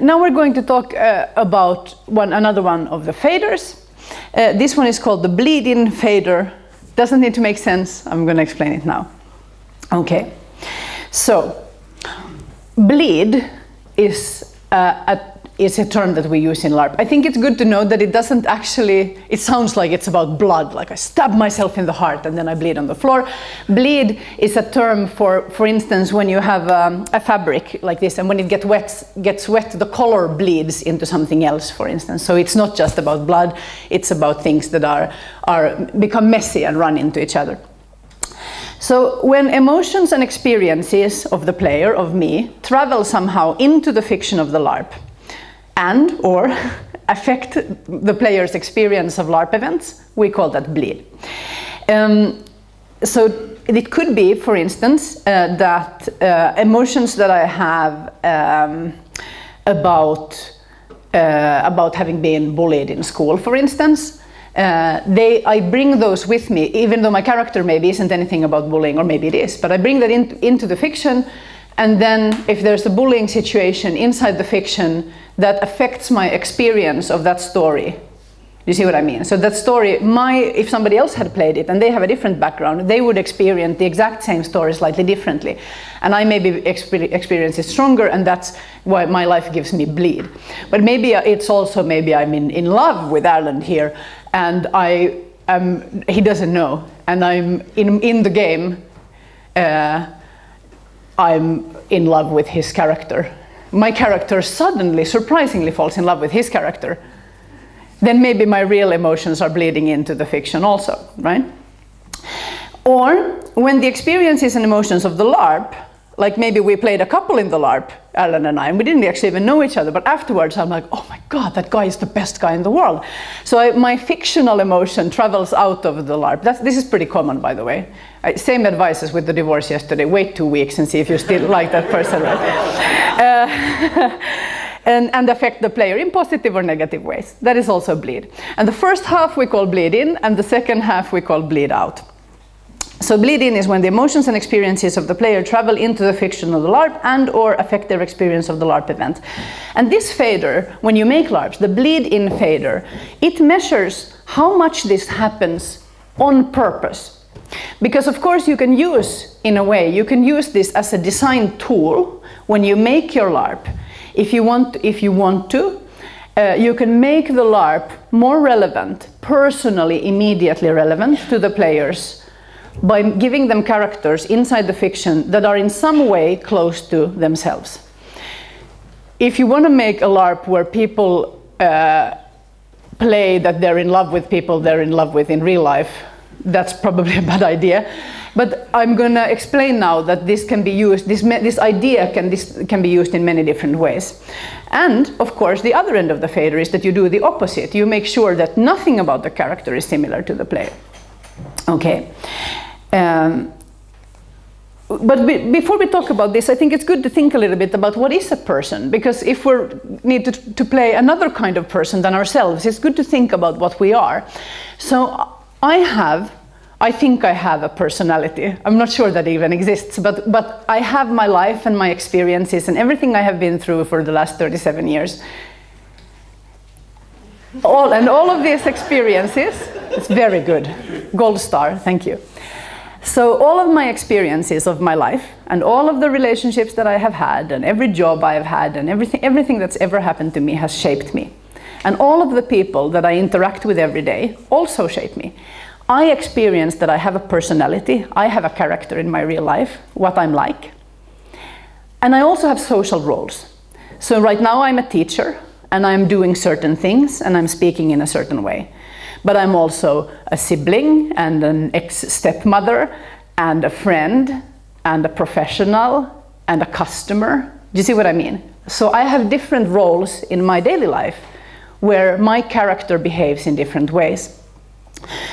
now we're going to talk uh, about one another one of the faders. Uh, this one is called the bleed-in fader. Doesn't need to make sense. I'm going to explain it now. Okay. So, bleed is uh, a is a term that we use in LARP. I think it's good to know that it doesn't actually, it sounds like it's about blood, like I stab myself in the heart and then I bleed on the floor. Bleed is a term for, for instance, when you have um, a fabric like this and when it get wet, gets wet, the color bleeds into something else, for instance. So it's not just about blood, it's about things that are, are become messy and run into each other. So when emotions and experiences of the player, of me, travel somehow into the fiction of the LARP, and or affect the player's experience of LARP events, we call that bleed. Um, so it could be, for instance, uh, that uh, emotions that I have um, about uh, about having been bullied in school, for instance, uh, they, I bring those with me, even though my character maybe isn't anything about bullying, or maybe it is, but I bring that in, into the fiction, and then if there's a bullying situation inside the fiction, that affects my experience of that story. You see what I mean? So that story, my if somebody else had played it and they have a different background, they would experience the exact same story slightly differently, and I maybe experience it stronger, and that's why my life gives me bleed. But maybe it's also maybe I'm in, in love with Erland here, and I am he doesn't know, and I'm in in the game. Uh, I'm in love with his character my character suddenly, surprisingly falls in love with his character, then maybe my real emotions are bleeding into the fiction also, right? Or when the experiences and emotions of the LARP, like maybe we played a couple in the LARP, Erland and I, and we didn't actually even know each other, but afterwards I'm like, oh my god, that guy is the best guy in the world. So I, my fictional emotion travels out of the LARP. That's, this is pretty common, by the way. I, same advice as with the divorce yesterday. Wait two weeks and see if you still like that person, right? Uh, and, and, affect the player in positive or negative ways. That is also bleed. And the first half we call bleed in, and the second half we call bleed out. So bleed in is when the emotions and experiences of the player travel into the fiction of the LARP and or affect their experience of the LARP event. And this fader, when you make LARPs, the bleed in fader, it measures how much this happens on purpose. Because of course you can use, in a way, you can use this as a design tool when you make your LARP. If you want, if you want to, uh, you can make the LARP more relevant, personally, immediately relevant to the players by giving them characters inside the fiction that are in some way close to themselves. If you want to make a LARP where people uh, play that they're in love with people they're in love with in real life, that's probably a bad idea. But I'm going to explain now that this can be used, this, this idea can, this can be used in many different ways. And, of course, the other end of the fader is that you do the opposite. You make sure that nothing about the character is similar to the player. Okay. Um, but be, before we talk about this, I think it's good to think a little bit about what is a person, because if we need to, to play another kind of person than ourselves, it's good to think about what we are. So I have, I think I have a personality. I'm not sure that even exists, but, but I have my life and my experiences and everything I have been through for the last 37 years. All, and all of these experiences, it's very good. Gold star, thank you. So all of my experiences of my life and all of the relationships that I have had and every job I have had and everything, everything that's ever happened to me has shaped me. And all of the people that I interact with every day also shape me. I experience that I have a personality, I have a character in my real life, what I'm like. And I also have social roles. So right now I'm a teacher and I'm doing certain things and I'm speaking in a certain way but I'm also a sibling and an ex-stepmother and a friend and a professional and a customer. Do you see what I mean? So I have different roles in my daily life where my character behaves in different ways.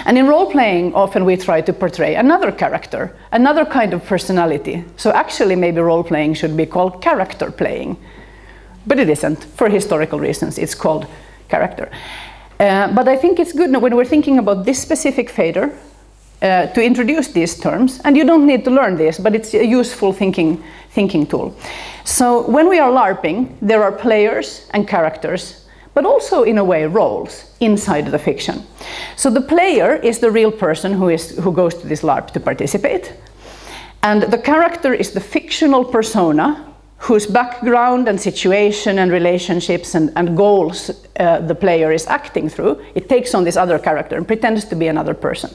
And in role playing, often we try to portray another character, another kind of personality. So actually, maybe role playing should be called character playing. But it isn't. For historical reasons, it's called character. Uh, but I think it's good when we're thinking about this specific fader uh, to introduce these terms, and you don't need to learn this, but it's a useful thinking, thinking tool. So when we are LARPing, there are players and characters, but also in a way roles inside the fiction. So the player is the real person who, is, who goes to this LARP to participate, and the character is the fictional persona whose background and situation and relationships and, and goals uh, the player is acting through, it takes on this other character and pretends to be another person.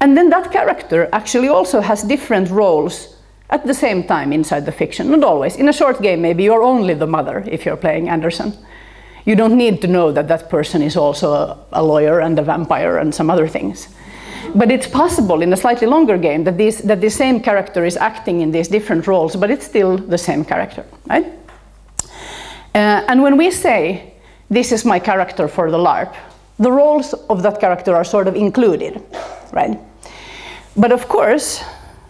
And then that character actually also has different roles at the same time inside the fiction, not always. In a short game, maybe you're only the mother if you're playing Anderson. You don't need to know that that person is also a, a lawyer and a vampire and some other things. But it's possible in a slightly longer game that, this, that the same character is acting in these different roles, but it's still the same character, right? Uh, and when we say, this is my character for the LARP, the roles of that character are sort of included, right? But of course,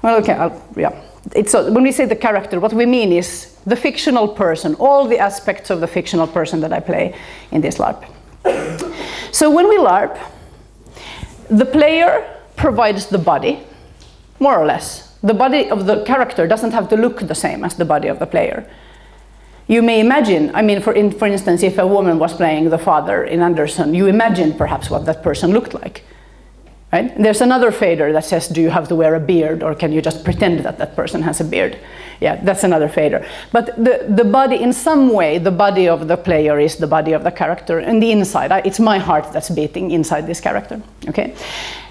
well, okay, I'll, yeah. It's, uh, when we say the character, what we mean is the fictional person, all the aspects of the fictional person that I play in this LARP. So when we LARP, the player provides the body, more or less. The body of the character doesn't have to look the same as the body of the player. You may imagine, I mean, for, in, for instance, if a woman was playing the father in Anderson, you imagine perhaps what that person looked like. Right? There's another fader that says, do you have to wear a beard or can you just pretend that that person has a beard? Yeah, that's another fader. But the, the body, in some way, the body of the player is the body of the character and the inside. I, it's my heart that's beating inside this character, okay?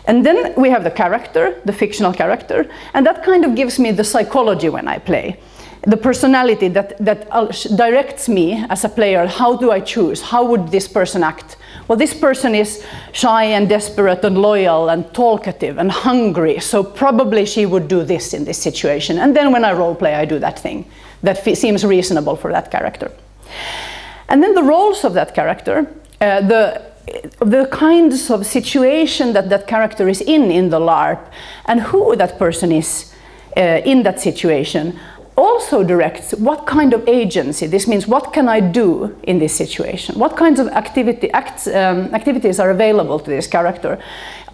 And then we have the character, the fictional character, and that kind of gives me the psychology when I play the personality that, that uh, directs me as a player. How do I choose? How would this person act? Well, this person is shy and desperate and loyal and talkative and hungry, so probably she would do this in this situation. And then when I role play, I do that thing that seems reasonable for that character. And then the roles of that character, uh, the the kinds of situation that that character is in in the LARP and who that person is uh, in that situation also directs what kind of agency, this means what can I do in this situation? What kinds of activity, acts, um, activities are available to this character?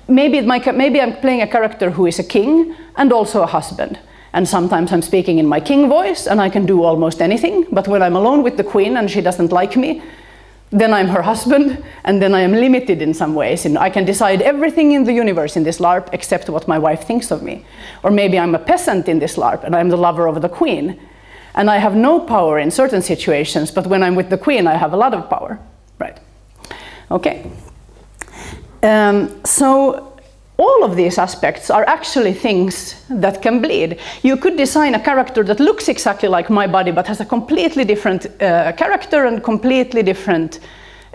Maybe, my, maybe I'm playing a character who is a king and also a husband. And sometimes I'm speaking in my king voice and I can do almost anything. But when I'm alone with the queen and she doesn't like me, then I'm her husband, and then I am limited in some ways. And I can decide everything in the universe in this LARP except what my wife thinks of me. Or maybe I'm a peasant in this LARP and I'm the lover of the queen. And I have no power in certain situations, but when I'm with the queen, I have a lot of power. Right. Okay. Um, so all of these aspects are actually things that can bleed. You could design a character that looks exactly like my body but has a completely different uh, character and completely different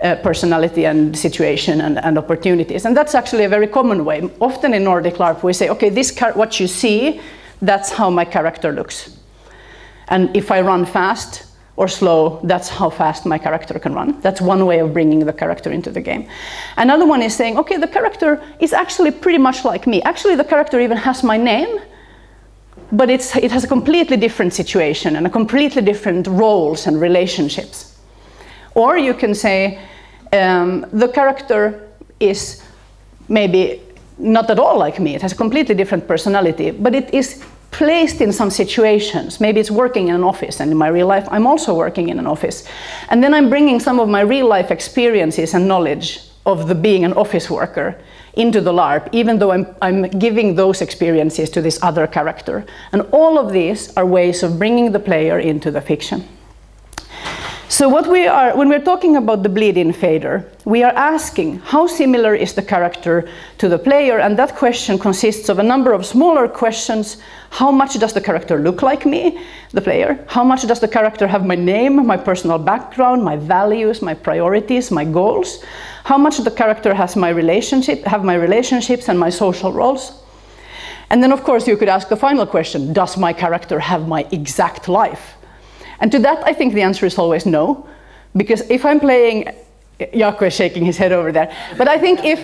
uh, personality and situation and, and, opportunities. And that's actually a very common way. Often in Nordic LARP we say, okay, this what you see, that's how my character looks. And if I run fast, or slow, that's how fast my character can run. That's one way of bringing the character into the game. Another one is saying, okay, the character is actually pretty much like me. Actually, the character even has my name, but it has a completely different situation and a completely different roles and relationships. Or you can say, um, the character is maybe not at all like me. It has a completely different personality, but it is placed in some situations. Maybe it's working in an office, and in my real life, I'm also working in an office. And then I'm bringing some of my real life experiences and knowledge of the being an office worker into the LARP, even though I'm, I'm giving those experiences to this other character. And all of these are ways of bringing the player into the fiction. So what we are, when we're talking about the bleed-in fader, we are asking how similar is the character to the player, and that question consists of a number of smaller questions. How much does the character look like me, the player? How much does the character have my name, my personal background, my values, my priorities, my goals? How much the character has my relationship, have my relationships and my social roles? And then of course you could ask the final question, does my character have my exact life? And to that, I think the answer is always no. Because if I'm playing, Jaakko is shaking his head over there. But I think if,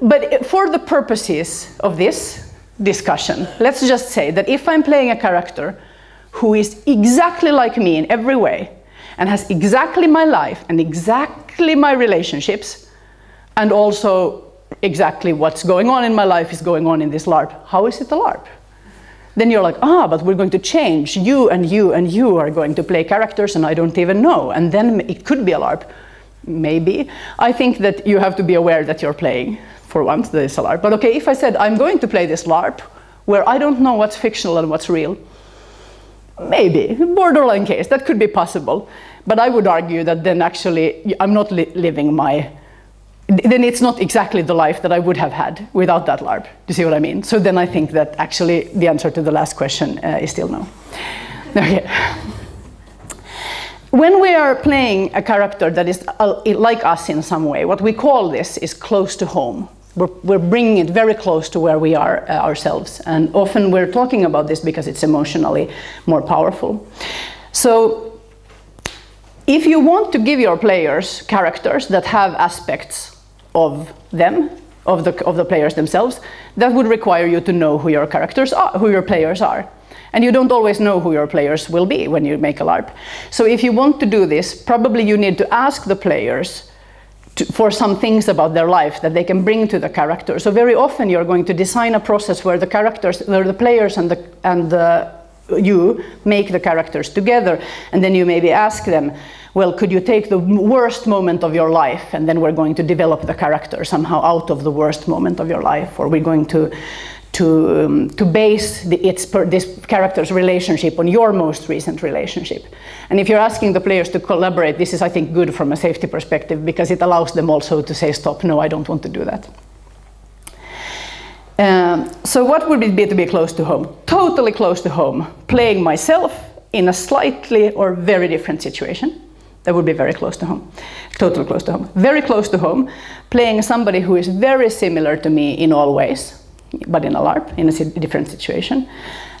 but for the purposes of this discussion, let's just say that if I'm playing a character who is exactly like me in every way, and has exactly my life and exactly my relationships, and also exactly what's going on in my life is going on in this LARP. How is it a LARP? Then you're like, ah, but we're going to change. You and you and you are going to play characters and I don't even know. And then it could be a LARP. Maybe. I think that you have to be aware that you're playing for once, this LARP. But okay, if I said I'm going to play this LARP where I don't know what's fictional and what's real, maybe, borderline case, that could be possible. But I would argue that then actually I'm not li living my, then it's not exactly the life that I would have had without that LARP. Do you see what I mean? So then I think that actually the answer to the last question uh, is still no. Okay. When we are playing a character that is uh, like us in some way, what we call this is close to home. We're, we're bringing it very close to where we are uh, ourselves. And often we're talking about this because it's emotionally more powerful. So if you want to give your players characters that have aspects of them, of the, of the players themselves, that would require you to know who your characters are, who your players are. And you don't always know who your players will be when you make a LARP. So if you want to do this, probably you need to ask the players to, for some things about their life that they can bring to the character. So very often you're going to design a process where the characters, where the players and the, and the, you make the characters together, and then you maybe ask them, well, could you take the worst moment of your life, and then we're going to develop the character somehow out of the worst moment of your life, or we're going to to, um, to base the, its per, this character's relationship on your most recent relationship. And if you're asking the players to collaborate, this is, I think, good from a safety perspective because it allows them also to say, stop, no, I don't want to do that. Um, so what would it be to be close to home? Totally close to home, playing myself in a slightly or very different situation. That would be very close to home, totally close to home. Very close to home, playing somebody who is very similar to me in all ways but in a LARP, in a different situation.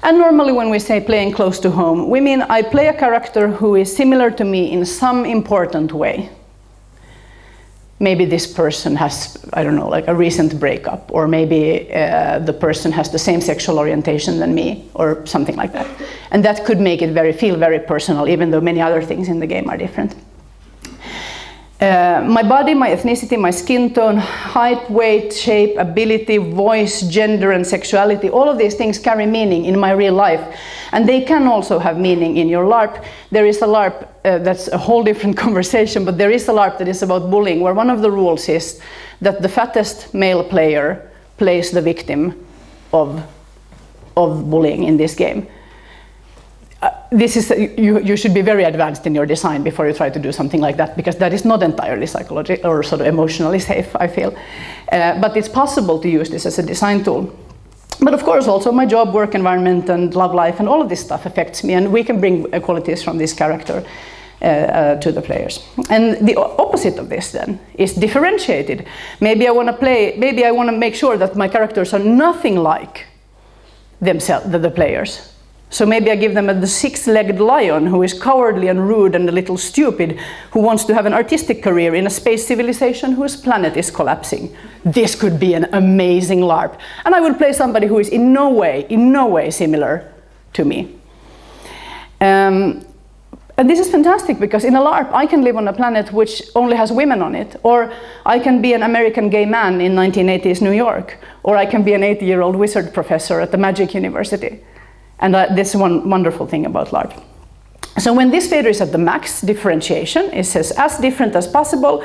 And normally when we say playing close to home, we mean I play a character who is similar to me in some important way. Maybe this person has, I don't know, like a recent breakup, or maybe uh, the person has the same sexual orientation than me, or something like that. And that could make it very, feel very personal, even though many other things in the game are different. Uh, my body, my ethnicity, my skin tone, height, weight, shape, ability, voice, gender, and sexuality, all of these things carry meaning in my real life. And they can also have meaning in your LARP. There is a LARP, uh, that's a whole different conversation, but there is a LARP that is about bullying, where one of the rules is that the fattest male player plays the victim of, of bullying in this game. This is you, you should be very advanced in your design before you try to do something like that because that is not entirely psychological or sort of emotionally safe i feel. Uh, but it's possible to use this as a design tool but of course also my job work environment and love life and all of this stuff affects me and we can bring qualities from this character uh, uh, to the players. And the opposite of this then is differentiated. Maybe I want to play, maybe I want to make sure that my characters are nothing like themselves, the, the players. So maybe I give them a, the six-legged lion who is cowardly and rude and a little stupid, who wants to have an artistic career in a space civilization whose planet is collapsing. This could be an amazing LARP. And I would play somebody who is in no way, in no way similar to me. Um, and this is fantastic because in a LARP I can live on a planet which only has women on it, or I can be an American gay man in 1980s New York, or I can be an 80-year-old wizard professor at the Magic University. And uh, this is one wonderful thing about LARP. So when this fader is at the max differentiation, it says as different as possible,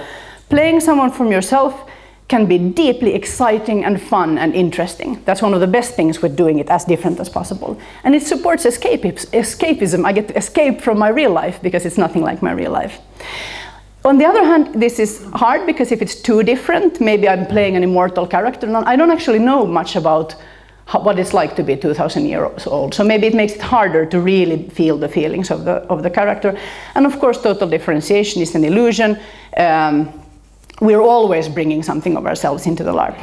playing someone from yourself can be deeply exciting and fun and interesting. That's one of the best things with doing it as different as possible. And it supports escapism. I get to escape from my real life because it's nothing like my real life. On the other hand, this is hard because if it's too different, maybe I'm playing an immortal character. I don't actually know much about how, what it's like to be 2000 years old. So maybe it makes it harder to really feel the feelings of the, of the character. And of course, total differentiation is an illusion. Um, we're always bringing something of ourselves into the LARP.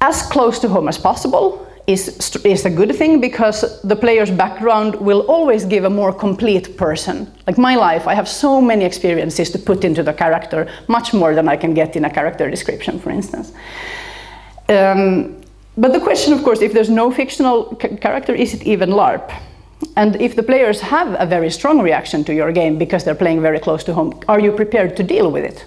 As close to home as possible is, is a good thing because the player's background will always give a more complete person. Like my life, I have so many experiences to put into the character, much more than I can get in a character description, for instance. Um, but the question, of course, if there's no fictional character, is it even LARP? And if the players have a very strong reaction to your game because they're playing very close to home, are you prepared to deal with it?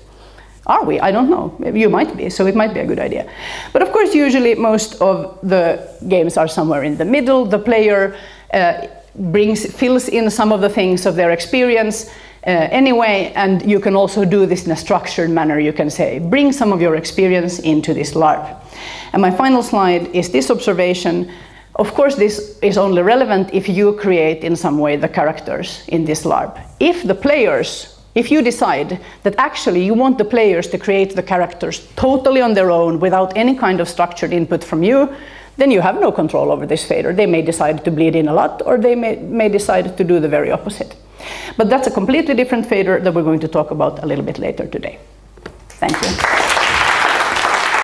Are we? I don't know. You might be, so it might be a good idea. But of course, usually most of the games are somewhere in the middle. The player uh, brings, fills in some of the things of their experience uh, anyway, and you can also do this in a structured manner. You can say, bring some of your experience into this LARP. And my final slide is this observation. Of course, this is only relevant if you create in some way the characters in this LARP. If the players if you decide that actually you want the players to create the characters totally on their own without any kind of structured input from you, then you have no control over this fader. They may decide to bleed in a lot or they may, may decide to do the very opposite. But that's a completely different fader that we're going to talk about a little bit later today. Thank you.